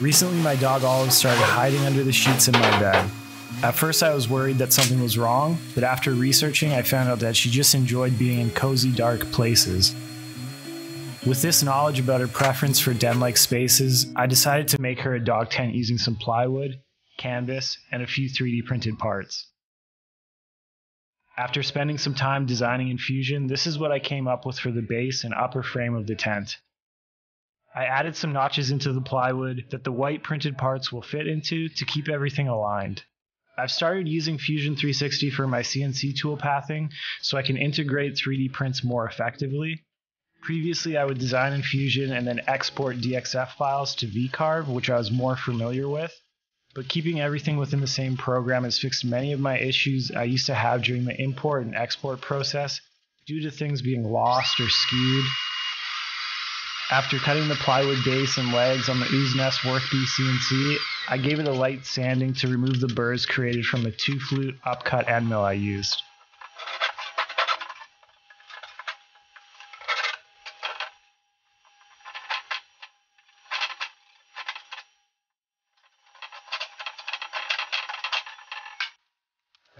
Recently, my dog Olive started hiding under the sheets in my bed. At first, I was worried that something was wrong, but after researching, I found out that she just enjoyed being in cozy, dark places. With this knowledge about her preference for den like spaces, I decided to make her a dog tent using some plywood, canvas, and a few 3D printed parts. After spending some time designing in Fusion, this is what I came up with for the base and upper frame of the tent. I added some notches into the plywood that the white printed parts will fit into to keep everything aligned. I've started using Fusion 360 for my CNC tool pathing so I can integrate 3D prints more effectively. Previously, I would design in Fusion and then export DXF files to VCarve, which I was more familiar with. But keeping everything within the same program has fixed many of my issues I used to have during the import and export process due to things being lost or skewed after cutting the plywood base and legs on the Ooznest WorkBee CNC, I gave it a light sanding to remove the burrs created from the two flute upcut end mill I used.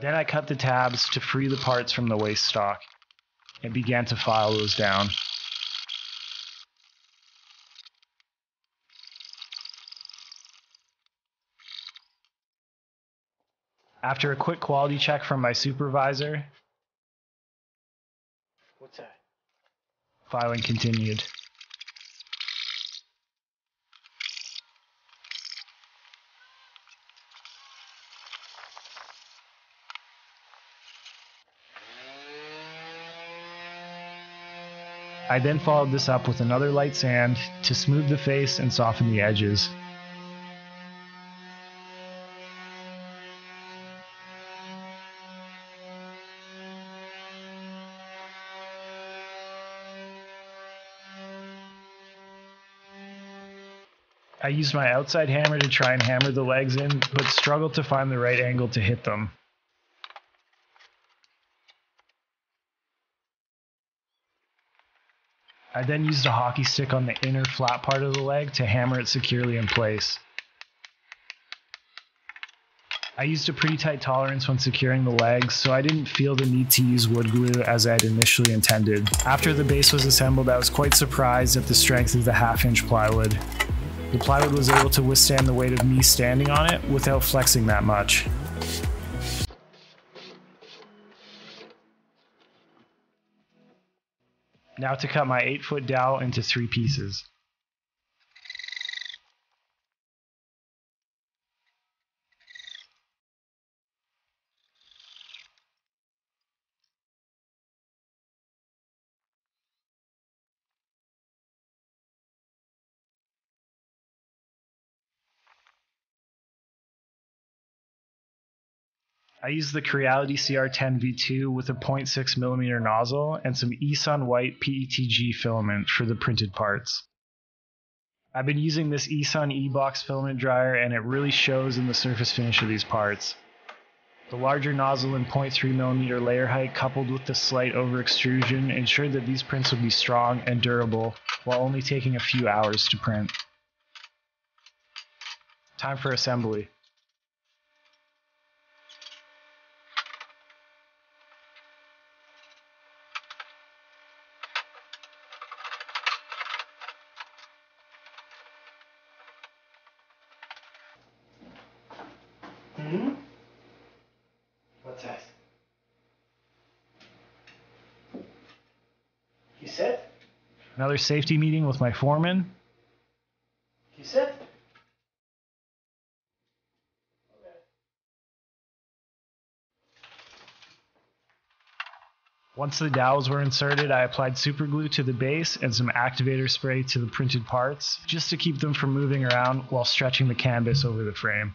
Then I cut the tabs to free the parts from the waste stock and began to file those down. After a quick quality check from my supervisor, What's that? filing continued. I then followed this up with another light sand to smooth the face and soften the edges. I used my outside hammer to try and hammer the legs in, but struggled to find the right angle to hit them. I then used a hockey stick on the inner flat part of the leg to hammer it securely in place. I used a pretty tight tolerance when securing the legs, so I didn't feel the need to use wood glue as I had initially intended. After the base was assembled, I was quite surprised at the strength of the half inch plywood. The plywood was able to withstand the weight of me standing on it without flexing that much. Now to cut my 8 foot dowel into three pieces. I used the Creality CR10 V2 with a 0.6 millimeter nozzle and some eSUN White PETG filament for the printed parts. I've been using this eSUN E-Box filament dryer and it really shows in the surface finish of these parts. The larger nozzle and 0.3 millimeter layer height coupled with the slight over extrusion ensured that these prints would be strong and durable while only taking a few hours to print. Time for assembly. Hmm? What's that? You set? Another safety meeting with my foreman. You set? Once the dowels were inserted, I applied super glue to the base and some activator spray to the printed parts, just to keep them from moving around while stretching the canvas over the frame.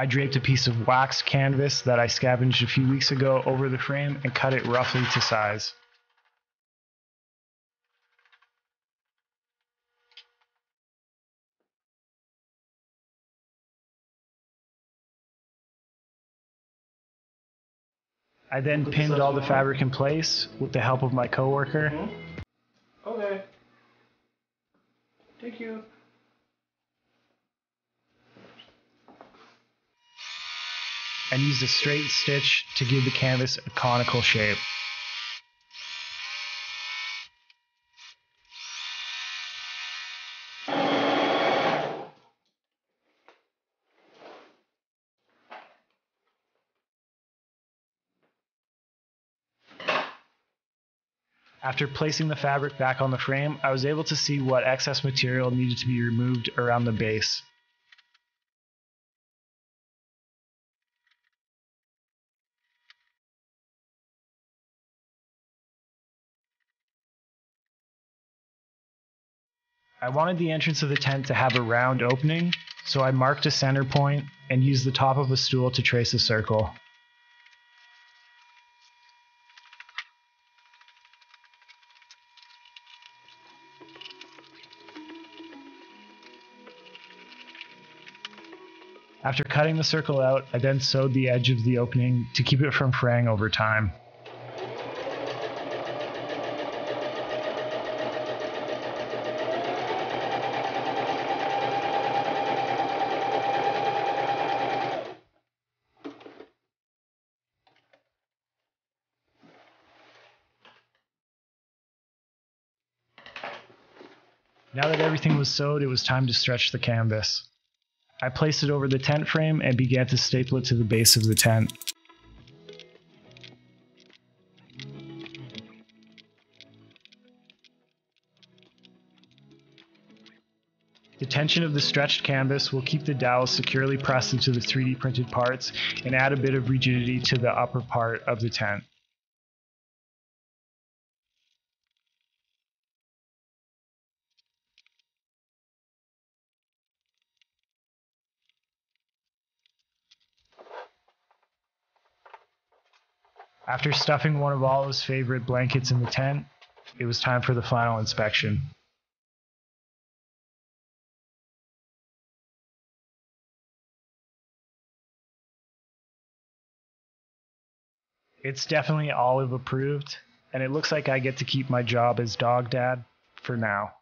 I draped a piece of wax canvas that I scavenged a few weeks ago over the frame and cut it roughly to size. I then pinned all the fabric in place with the help of my coworker. Hmm? Okay. Thank you. And used a straight stitch to give the canvas a conical shape. After placing the fabric back on the frame, I was able to see what excess material needed to be removed around the base. I wanted the entrance of the tent to have a round opening, so I marked a center point and used the top of a stool to trace a circle. After cutting the circle out, I then sewed the edge of the opening to keep it from fraying over time. Now that everything was sewed, it was time to stretch the canvas. I placed it over the tent frame and began to staple it to the base of the tent. The tension of the stretched canvas will keep the dowel securely pressed into the 3D printed parts and add a bit of rigidity to the upper part of the tent. After stuffing one of Olive's favorite blankets in the tent, it was time for the final inspection. It's definitely Olive approved, and it looks like I get to keep my job as dog dad for now.